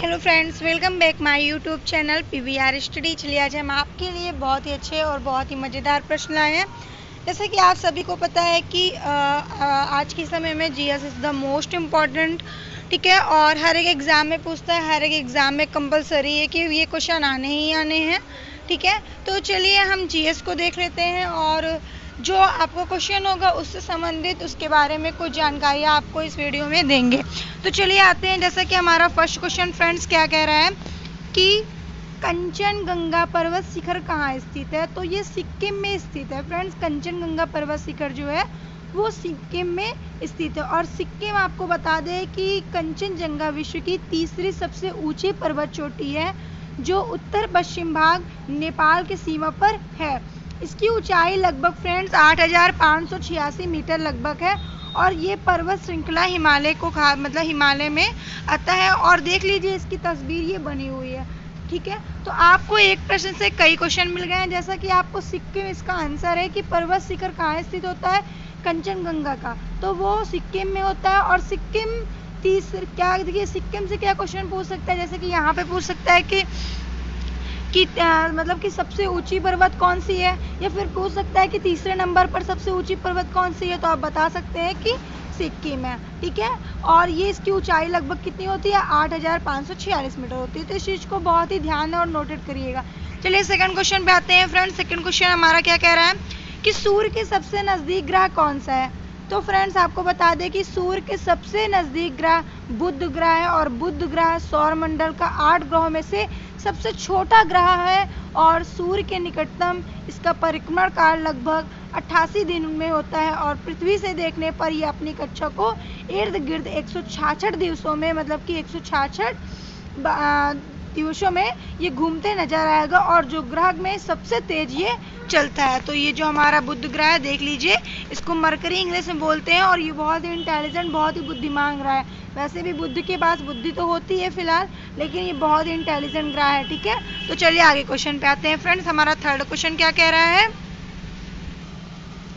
Hello friends welcome back my YouTube channel P V R study चलिए आज हम आपके लिए बहुत ही अच्छे और बहुत ही मज़ेदार प्रश्न लाए हैं। जैसे कि आप सभी को पता है कि आ, आ, आज के समय में G S is the most important ठीक है? और हर एक एग्ज़ाम में पूछता है हर एक एग्ज़ाम में कंपलसरी है कि ये क्वेश्चन आने ही आने हैं ठीक है? तो चलिए हम GS को देख लेते हैं और जो आपको क्वेश्चन होगा उससे संबंधित उसके बारे में कुछ जानकारी आपको इस वीडियो में देंगे। तो चलिए आते हैं, जैसा कि हमारा फ़र्स्ट क्वेश्चन फ्रेंड्स क्या कह रहा है कि कंचनगंगा पर्वत शिखर कहाँ स्थित है? तो ये सिक्किम में स्थित है। फ्रेंड्स कंचनगंगा पर्वत शिखर जो है, वो सिक्किम में स्थित है। और सिक्किम आपको बता दें कि कंचनजंगा विश्व की तीसरी सबसे ऊँची पर्वत चोटी है, जो उत्तर पश्चिम भाग नेपाल के सीमा पर है। इसकी ऊंचाई लगभग फ्रेंड्स आठ हज़ार पाँच सौ छियासी मीटर लगभग है और ये पर्वत श्रृंखला हिमालय को खा मतलब हिमालय में आता है और देख लीजिए इसकी तस्वीर, ये बनी हुई है, ठीक है? तो आपको एक प्रश्न से कई क्वेश्चन मिल गए हैं, जैसा कि आपको सिक्किम इसका आंसर है कि पर्वत शिखर कहाँ स्थित होता है? कंचनगंगा का। तो वो सिक्किम में होता है और सिक्किम तीस, क्या देखिए, सिक्किम से क्या क्वेश्चन पूछ सकता है? जैसे कि यहाँ पे पूछ सकता है कि कि आ, मतलब कि सबसे ऊँची पर्वत कौन सी है? या फिर पूछ सकता है कि तीसरे नंबर पर सबसे ऊँची पर्वत कौन सी है? तो आप बता सकते हैं कि सिक्किम है ठीक है? और ये इसकी ऊंचाई लगभग कितनी होती है? आठ मीटर होती है। तो इस चीज़ को बहुत ही ध्यान और नोटेड करिएगा। चलिए सेकंड क्वेश्चन पे आते हैं फ्रेंड सेकंड क्वेश्चन हमारा क्या कह रहा है कि सूर्य के सबसे नज़दीक ग्रह कौन सा है? तो फ्रेंड्स आपको बता दें कि सूर्य के सबसे नज़दीक ग्रह बुध ग्रह है और बुध ग्रह सौर मंडल का आठ ग्रहों में से सबसे छोटा ग्रह है और सूर्य के निकटतम इसका परिक्रमण काल लगभग 88 दिन में होता है और पृथ्वी से देखने पर यह अपनी कक्षा को इर्द गिर्द एक दिवसों में मतलब कि एक दिवसों में ये घूमते नज़र आएगा और जो ग्रह में सबसे तेज ये चलता है। तो ये जो हमारा बुद्ध ग्रह है, देख लीजिए, इसको मरकरी इंग्लिश में बोलते हैं और ये बहुत ही इंटेलिजेंट बहुत ही बुद्धिमान ग्रह है। वैसे भी बुद्ध के पास बुद्धि तो होती है फ़िलहाल, लेकिन ये बहुत ही इंटेलिजेंट ग्रह है, ठीक है? तो चलिए आगे क्वेश्चन पे आते हैं। फ्रेंड्स हमारा थर्ड क्वेश्चन क्या कह रहा है?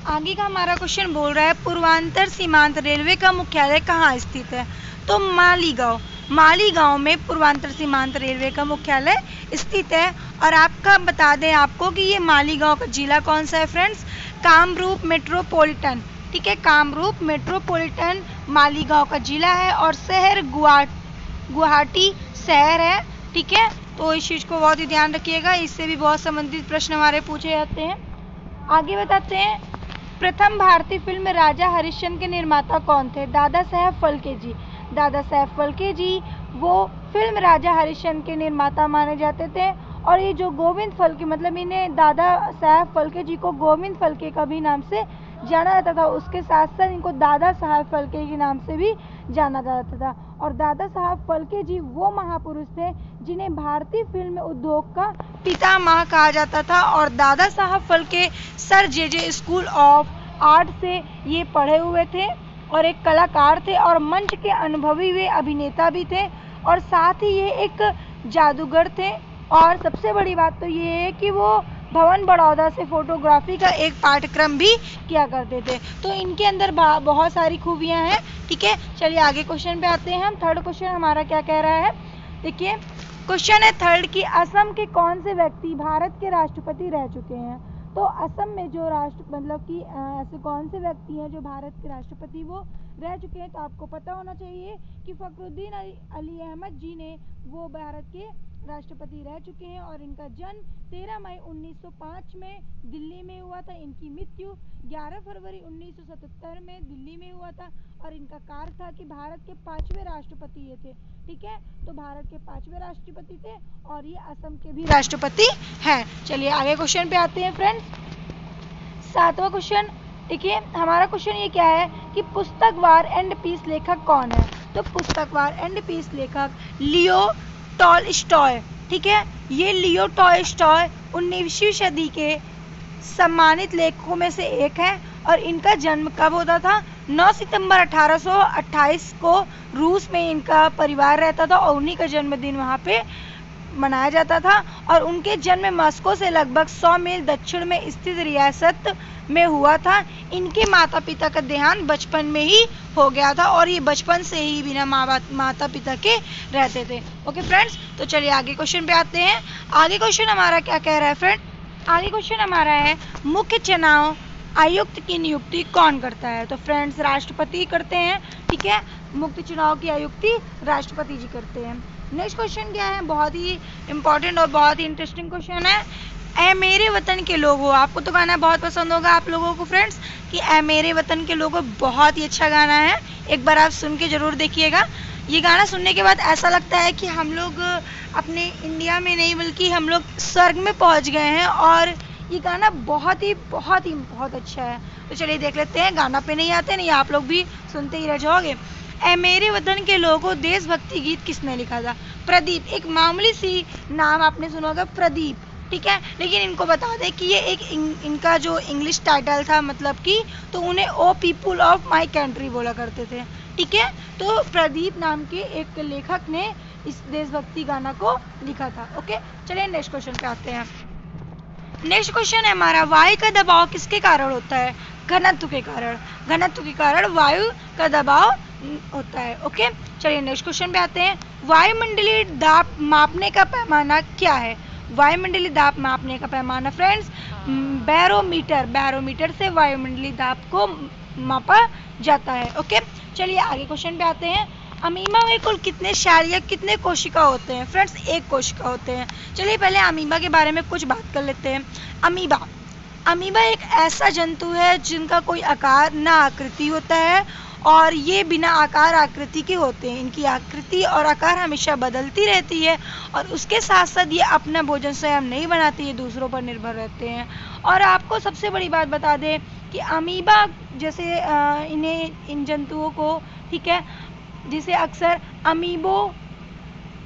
आगे का हमारा क्वेश्चन बोल रहा है, पूर्वांतर सीमांत रेलवे का मुख्यालय कहाँ स्थित है? तो मालीगांव मालीगांव में पूर्वांतर सीमांत रेलवे का मुख्यालय स्थित है। और आपका बता दें आपको कि ये मालीगांव का जिला कौन सा है फ्रेंड्स कामरूप मेट्रोपॉलिटन ठीक है? कामरूप मेट्रोपॉलिटन मालीगांव का जिला है और शहर गुआ गुवाहाटी शहर है, ठीक है? तो इस चीज़ को बहुत ही ध्यान रखिएगा, इससे भी बहुत संबंधित प्रश्न हमारे पूछे जाते हैं। आगे बताते हैं प्रथम भारतीय फ़िल्म राजा हरिश्चंद्र के निर्माता कौन थे? दादा साहेब फलके जी। दादा साहेब फलके जी, वो फ़िल्म राजा हरिश्चंद्र के निर्माता माने जाते थे। और ये जो गोविंद फलके मतलब इन्हें दादा साहेब फलके जी को गोविंद फलके का भी नाम से जाना जाता था। उसके साथ साथ इनको दादा साहब फलके के नाम से भी जाना जाता था। और दादा साहब फलके जी वो महापुरुष थे जिन्हें भारतीय फ़िल्म उद्योग का पितामह कहा जाता था और Dada Saheb Phalke sir J J school of art से ये पढ़े हुए थे और एक कलाकार थे और मंच के अनुभवी हुए अभिनेता भी थे और साथ ही ये एक जादूगर थे। और सबसे बड़ी बात तो ये है कि वो भवन बड़ौदा से फोटोग्राफी का एक पाठ्यक्रम भी किया करते थे। तो इनके अंदर बहुत सारी खूबियाँ हैं, ठीक है? चलिए आगे क्वेश्चन पे आते हैं हम। थर्ड क्वेश्चन हमारा क्या कह रहा है? देखिए क्वेश्चन है थर्ड की, असम के कौन से व्यक्ति भारत के राष्ट्रपति रह चुके हैं? तो असम में जो राष्ट्र मतलब कि ऐसे कौन से व्यक्ति हैं जो भारत के राष्ट्रपति वो रह चुके हैं? तो आपको पता होना चाहिए कि फखरुद्दीन अली अहमद जी ने वो भारत के राष्ट्रपति रह चुके हैं और इनका जन्म 13 मई 1905 में दिल्ली में हुआ था। इनकी मृत्यु 11 फरवरी 1977 में दिल्ली में हुआ था और इनका कार्य था कि भारत के पाँचवें राष्ट्रपति ये थे, ठीक है? तो भारत के पाँचवें राष्ट्रपति थे और ये असम के भी राष्ट्रपति हैं। चलिए, आगे क्वेश्चन पे आते हैं फ्रेंड्स सातवां क्वेश्चन देखिए, हमारा क्वेश्चन ये क्या है कि पुस्तकवार एंड पीस लेखक कौन है? तो पुस्तकवार एंड पीस लेखक लियो टॉल स्टॉय, ठीक है? ये लियो टॉय स्टॉय उन्नीसवीं सदी के सम्मानित लेखकों में से एक है और इनका जन्म कब होता था? 9 सितंबर 1828 को रूस में इनका परिवार रहता था और उन्हीं का जन्मदिन वहाँ पे मनाया जाता था और उनके जन्म मॉस्को से लगभग 100 मील दक्षिण में स्थित रियासत में हुआ था। इनके माता पिता का देहांत बचपन में ही हो गया था और ये बचपन से ही बिना माता पिता के रहते थे। ओके फ्रेंड्स तो चलिए आगे क्वेश्चन पे आते हैं। आगे क्वेश्चन हमारा क्या कह रहा है फ्रेंड? आगे क्वेश्चन हमारा है, मुख्य चुनाव आयुक्त की नियुक्ति कौन करता है? तो फ्रेंड्स, राष्ट्रपति करते हैं, ठीक है? मुख्य चुनाव की आयुक्ति राष्ट्रपति जी करते हैं। नेक्स्ट क्वेश्चन क्या है? बहुत ही इंपॉर्टेंट और बहुत ही इंटरेस्टिंग क्वेश्चन है। ए मेरे वतन के लोगों, आपको तो गाना बहुत पसंद होगा, आप लोगों को फ्रेंड्स कि ए मेरे वतन के लोगों, बहुत ही अच्छा गाना है। एक बार आप सुन के ज़रूर देखिएगा। ये गाना सुनने के बाद ऐसा लगता है कि हम लोग अपने इंडिया में नहीं, बल्कि हम लोग स्वर्ग में पहुँच गए हैं, और ये गाना बहुत ही बहुत ही, बहुत अच्छा है। तो चलिए देख लेते हैं, गाना पे नहीं आते, नहीं, आप लोग भी सुनते ही रह जाओगे। मेरे वतन के लोगों देशभक्ति गीत किसने लिखा था? प्रदीप एक मामूली सी नाम आपने सुना होगा प्रदीप ठीक है? लेकिन इनको बता दें कि ये एक इन, इनका जो इंग्लिश टाइटल था मतलब कि तो उन्हें O people of my country बोला करते थे ठीक है? तो प्रदीप नाम के एक लेखक ने इस देशभक्ति गाना को लिखा था ओके? चलिए नेक्स्ट क्वेश्चन पे आते हैं। नेक्स्ट क्वेश्चन है हमारा वायु का दबाव किसके कारण होता है? घनत्व के कारण। घनत्व के कारण वायु का दबाव होता है। ओके चलिए नेक्स्ट क्वेश्चन पे आते हैं। वायुमंडलीय दाब मापने का पैमाना क्या है? वायुमंडलीय दाब मापने का पैमाना फ्रेंड्स बैरोमीटर। बैरोमीटर से वायुमंडलीय दाब को मापा जाता है। ओके चलिए आगे क्वेश्चन पे आते हैं। अमीमा में कुल कितने शैल या कितने कोशिका होते हैं? फ्रेंड्स एक कोशिका होते हैं। चलिए पहले अमीबा के बारे में कुछ बात कर लेते हैं। अमीबा। अमीबा एक ऐसा जंतु है जिनका कोई आकार ना आकृति होता है और ये बिना आकार आकृति के होते हैं। इनकी आकृति और आकार हमेशा बदलती रहती है और उसके साथ साथ ये अपना भोजन स्वयं नहीं बनाते, ये दूसरों पर निर्भर रहते हैं। और आपको सबसे बड़ी बात बता दें कि अमीबा जैसे इन्हें, इन जंतुओं को, ठीक है, जिसे अक्सर अमीबो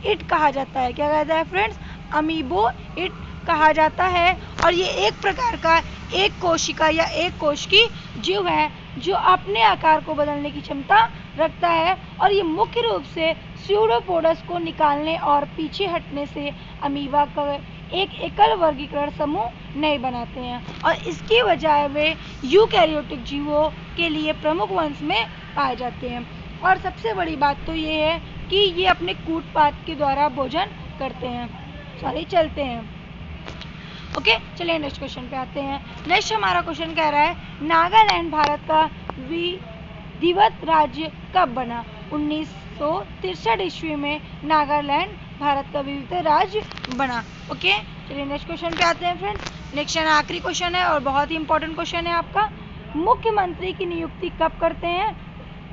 इट कहा जाता है। क्या कहता है फ्रेंड्स अमीबो इट कहा जाता है और ये एक प्रकार का एक कोशिका या एक कोश की जीव है। जो अपने आकार को बदलने की क्षमता रखता है और ये मुख्य रूप से स्यूडोपोडस को निकालने और पीछे हटने से अमीबा का एक एकल वर्गीकरण समूह नहीं बनाते हैं। और इसकी बजाय वे यूकैरियोटिक जीवों के लिए प्रमुख वंश में पाए जाते हैं। और सबसे बड़ी बात तो ये है कि ये अपने कूटपात के द्वारा भोजन करते हैं। सॉरी चलते हैं। ओके चलिए नेक्स्ट क्वेश्चन पे आते हैं। नेक्स्ट हमारा क्वेश्चन कह रहा है, नागालैंड भारत का विधिवत राज्य कब बना? उन्नीस ईस्वी में नागालैंड भारत का विविध राज्य बना। ओके चलिए नेक्स्ट क्वेश्चन पे आते हैं फ्रेंड्स नेक्स्ट आखिरी क्वेश्चन है और बहुत ही इंपॉर्टेंट क्वेश्चन है आपका। मुख्यमंत्री की नियुक्ति कब करते हैं?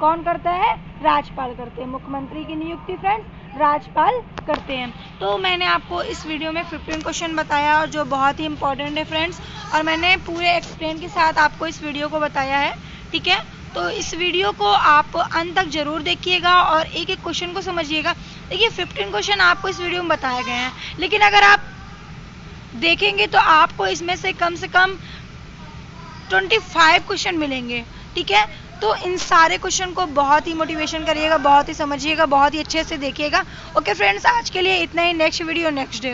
कौन करता है? राज्यपाल करते हैं। मुख्यमंत्री की नियुक्ति फ्रेंड्स राज्यपाल करते हैं। तो मैंने आपको इस वीडियो में 15 क्वेश्चन बताया और जो बहुत ही इंपॉर्टेंट है फ्रेंड्स और मैंने पूरे एक्सप्लेन के साथ आपको इस वीडियो को बताया है, ठीक है? तो इस वीडियो को आप अंत तक ज़रूर देखिएगा और एक एक क्वेश्चन को समझिएगा। देखिए 15 क्वेश्चन आपको इस वीडियो में बताए गए हैं, लेकिन अगर आप देखेंगे तो आपको इसमें से कम से कम 25 क्वेश्चन मिलेंगे, ठीक है? तो इन सारे क्वेश्चन को बहुत ही मोटिवेशन करिएगा, बहुत ही समझिएगा, बहुत ही अच्छे से देखिएगा। ओके फ्रेंड्स आज के लिए इतना ही। Next video next day